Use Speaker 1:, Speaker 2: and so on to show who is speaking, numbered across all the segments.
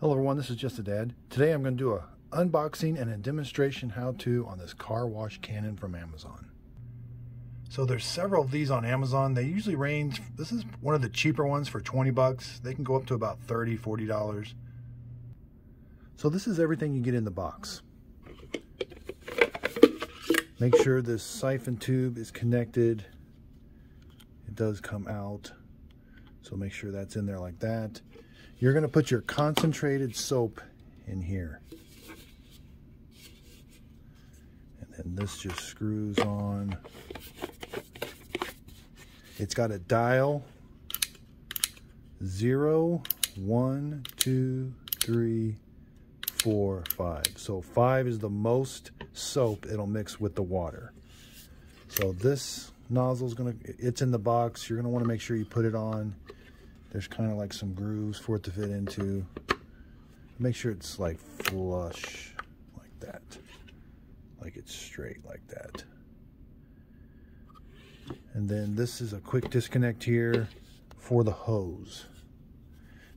Speaker 1: Hello everyone, this is Just a Dad. Today I'm going to do a unboxing and a demonstration how-to on this car wash cannon from Amazon. So there's several of these on Amazon. They usually range, this is one of the cheaper ones for 20 bucks. They can go up to about 30, 40 dollars. So this is everything you get in the box. Make sure this siphon tube is connected. It does come out. So make sure that's in there like that. You're going to put your concentrated soap in here. And then this just screws on. It's got a dial. Zero, one, two, three, four, five. So five is the most soap it'll mix with the water. So this nozzle is going to, it's in the box. You're going to want to make sure you put it on there's kind of like some grooves for it to fit into. Make sure it's like flush like that. Like it's straight like that. And then this is a quick disconnect here for the hose.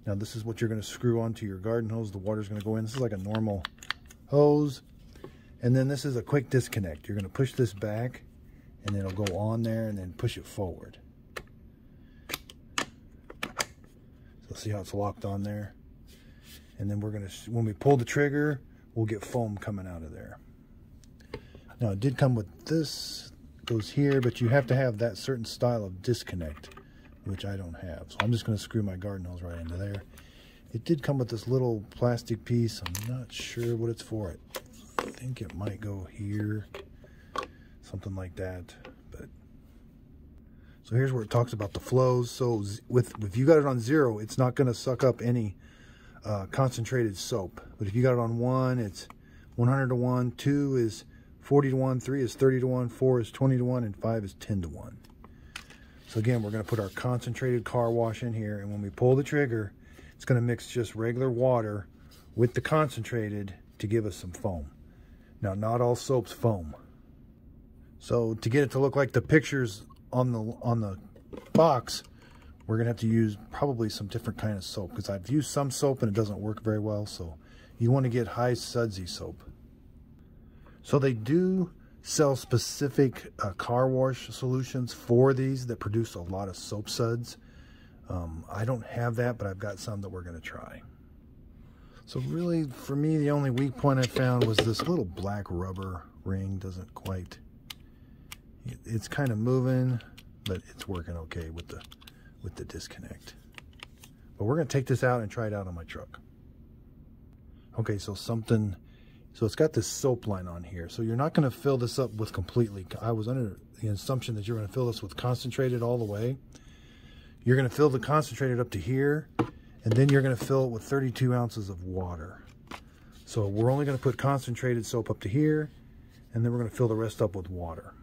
Speaker 1: Now this is what you're going to screw onto your garden hose. The water's going to go in. This is like a normal hose. And then this is a quick disconnect. You're going to push this back and it'll go on there and then push it forward. See how it's locked on there. And then we're going to, when we pull the trigger, we'll get foam coming out of there. Now it did come with this, goes here, but you have to have that certain style of disconnect, which I don't have. So I'm just going to screw my garden hose right into there. It did come with this little plastic piece. I'm not sure what it's for. I think it might go here, something like that. So here's where it talks about the flows. So with if you got it on zero, it's not going to suck up any uh, concentrated soap. But if you got it on one, it's 100 to 1. Two is 40 to 1. Three is 30 to 1. Four is 20 to 1. And five is 10 to 1. So again, we're going to put our concentrated car wash in here. And when we pull the trigger, it's going to mix just regular water with the concentrated to give us some foam. Now, not all soaps foam. So to get it to look like the pictures on the on the box, we're gonna have to use probably some different kind of soap because I've used some soap and it doesn't work very well. So you want to get high sudsy soap. So they do sell specific uh, car wash solutions for these that produce a lot of soap suds. Um, I don't have that, but I've got some that we're going to try. So really, for me, the only weak point I found was this little black rubber ring doesn't quite it's kind of moving, but it's working okay with the with the disconnect. But we're going to take this out and try it out on my truck. Okay, so something, so it's got this soap line on here. So you're not going to fill this up with completely, I was under the assumption that you're going to fill this with concentrated all the way. You're going to fill the concentrated up to here, and then you're going to fill it with 32 ounces of water. So we're only going to put concentrated soap up to here, and then we're going to fill the rest up with water.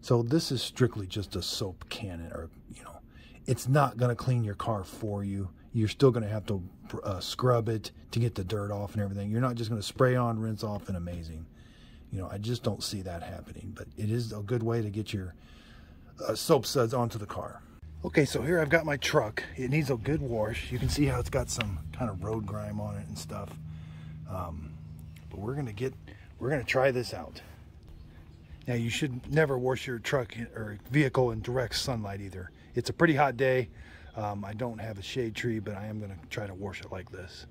Speaker 1: So this is strictly just a soap cannon or, you know, it's not going to clean your car for you. You're still going to have to uh, scrub it to get the dirt off and everything. You're not just going to spray on, rinse off, and amazing. You know, I just don't see that happening. But it is a good way to get your uh, soap suds onto the car. Okay, so here I've got my truck. It needs a good wash. You can see how it's got some kind of road grime on it and stuff. Um, but we're going to get, we're going to try this out. Now you should never wash your truck or vehicle in direct sunlight either. It's a pretty hot day. Um, I don't have a shade tree, but I am gonna try to wash it like this.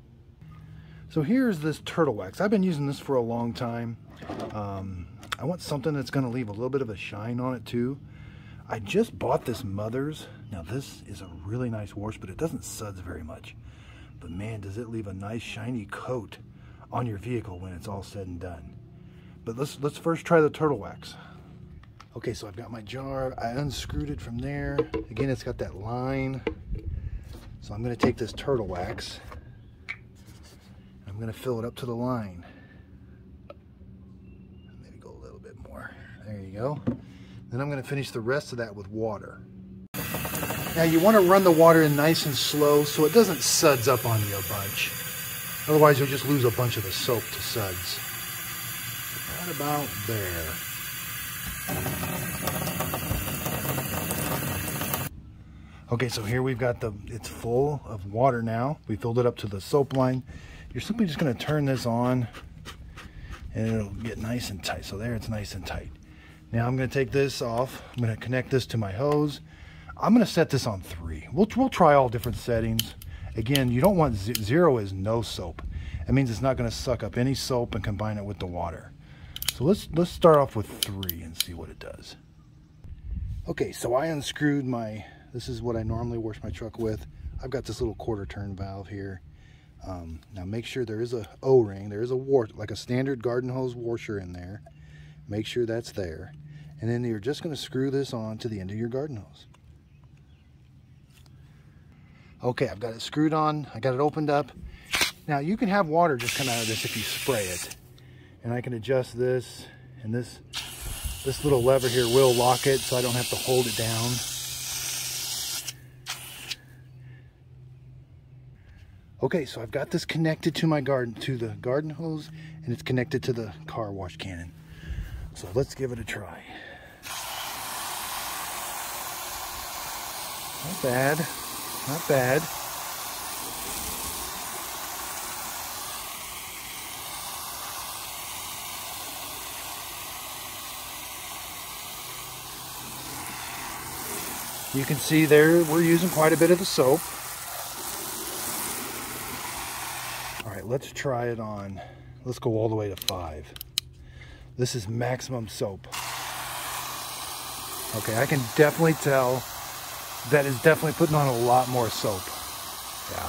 Speaker 1: So here's this turtle wax. I've been using this for a long time. Um, I want something that's gonna leave a little bit of a shine on it too. I just bought this Mother's. Now this is a really nice wash, but it doesn't suds very much. But man, does it leave a nice shiny coat on your vehicle when it's all said and done. But let's let's first try the turtle wax. Okay, so I've got my jar. I unscrewed it from there. Again, it's got that line. So I'm gonna take this turtle wax. I'm gonna fill it up to the line. Maybe go a little bit more. There you go. Then I'm gonna finish the rest of that with water. Now you wanna run the water in nice and slow so it doesn't suds up on you a bunch. Otherwise you'll just lose a bunch of the soap to suds right about there. Okay, so here we've got the, it's full of water now. We filled it up to the soap line. You're simply just gonna turn this on and it'll get nice and tight. So there it's nice and tight. Now I'm gonna take this off. I'm gonna connect this to my hose. I'm gonna set this on three. We'll, we'll try all different settings. Again, you don't want zero is no soap. That means it's not gonna suck up any soap and combine it with the water. So let's, let's start off with three and see what it does. Okay, so I unscrewed my this is what I normally wash my truck with. I've got this little quarter turn valve here. Um, now make sure there is a O-ring, there is a war like a standard garden hose washer in there. Make sure that's there. And then you're just going to screw this on to the end of your garden hose. Okay, I've got it screwed on. I got it opened up. Now you can have water just come out of this if you spray it. And I can adjust this and this this little lever here will lock it so I don't have to hold it down. Okay, so I've got this connected to my garden, to the garden hose, and it's connected to the car wash cannon. So let's give it a try. Not bad, not bad. You can see there we're using quite a bit of the soap. All right, let's try it on. Let's go all the way to five. This is maximum soap. Okay, I can definitely tell that is definitely putting on a lot more soap. Yeah.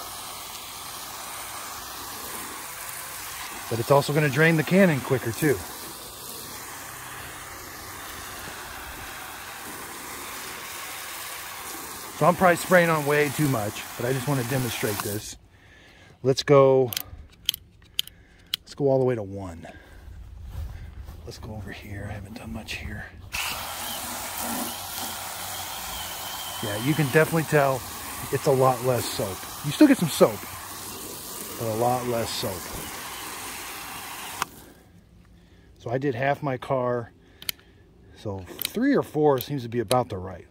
Speaker 1: But it's also going to drain the cannon quicker too. So I'm probably spraying on way too much, but I just want to demonstrate this. Let's go let's go all the way to one. Let's go over here. I haven't done much here. Yeah, you can definitely tell it's a lot less soap. You still get some soap, but a lot less soap. So I did half my car. So three or four seems to be about the right.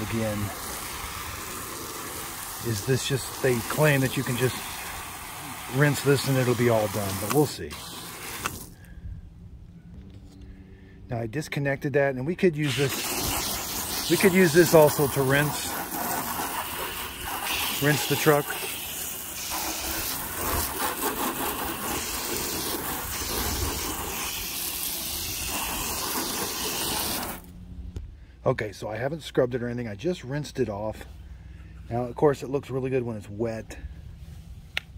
Speaker 1: Again, is this just, they claim that you can just rinse this and it'll be all done, but we'll see. Now I disconnected that and we could use this, we could use this also to rinse, rinse the truck. Okay, so I haven't scrubbed it or anything. I just rinsed it off. Now, of course, it looks really good when it's wet,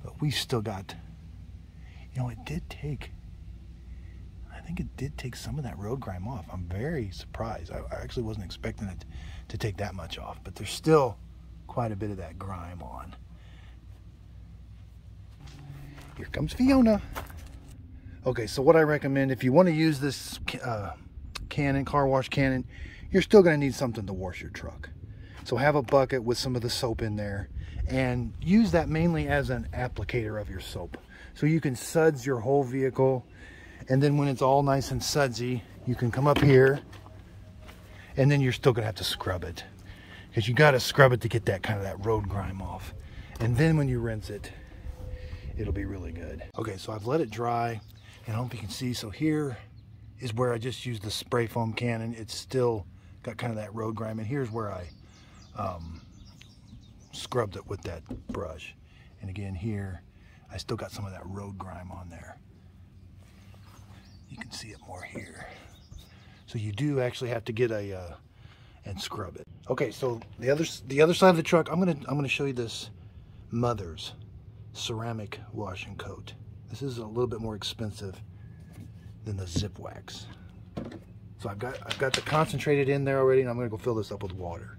Speaker 1: but we still got, you know, it did take, I think it did take some of that road grime off. I'm very surprised. I, I actually wasn't expecting it to take that much off, but there's still quite a bit of that grime on. Here comes Fiona. Okay, so what I recommend, if you want to use this uh, cannon, car wash cannon, you're still going to need something to wash your truck. So have a bucket with some of the soap in there and use that mainly as an applicator of your soap. So you can suds your whole vehicle and then when it's all nice and sudsy, you can come up here and then you're still gonna have to scrub it because you gotta scrub it to get that kind of that road grime off. And then when you rinse it, it'll be really good. Okay, so I've let it dry and I hope you can see. So here is where I just used the spray foam cannon. It's still got kind of that road grime and here's where I um, scrubbed it with that brush. And again here, I still got some of that road grime on there. You can see it more here. So you do actually have to get a uh, and scrub it. Okay, so the other the other side of the truck, I'm gonna I'm gonna show you this Mother's ceramic wash and coat. This is a little bit more expensive than the Zip Wax. So I've got I've got the concentrated in there already, and I'm gonna go fill this up with water.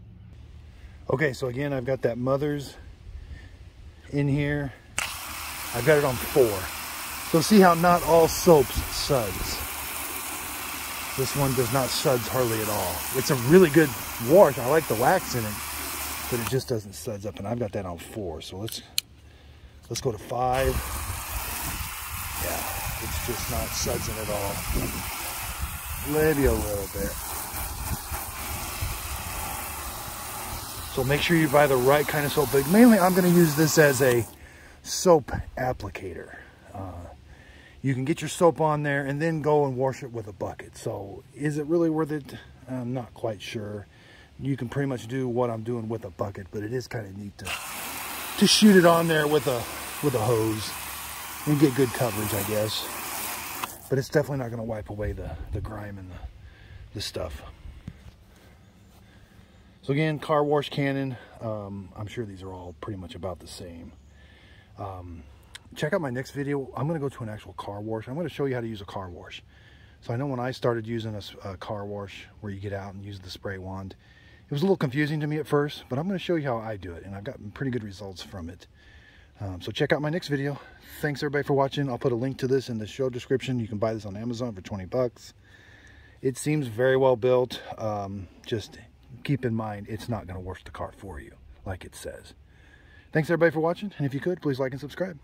Speaker 1: Okay, so again, I've got that Mother's in here. I've got it on four. So see how not all soaps suds. This one does not suds hardly at all. It's a really good wash. I like the wax in it, but it just doesn't suds up. And I've got that on four. So let's let's go to five. Yeah. It's just not sudsing at all. Maybe a little bit. So make sure you buy the right kind of soap. But mainly I'm going to use this as a soap applicator. Uh, you can get your soap on there and then go and wash it with a bucket. So is it really worth it? I'm not quite sure. You can pretty much do what I'm doing with a bucket, but it is kind of neat to to shoot it on there with a with a hose and get good coverage, I guess. But it's definitely not going to wipe away the the grime and the the stuff. So again, car wash cannon. Um, I'm sure these are all pretty much about the same. Um, check out my next video. I'm going to go to an actual car wash. I'm going to show you how to use a car wash. So I know when I started using a, a, car wash where you get out and use the spray wand, it was a little confusing to me at first, but I'm going to show you how I do it, and I've gotten pretty good results from it. Um, so check out my next video. Thanks everybody for watching. I'll put a link to this in the show description. You can buy this on Amazon for 20 bucks. It seems very well built. Um, just keep in mind, it's not going to wash the car for you, like it says. Thanks everybody for watching, and if you could, please like and subscribe.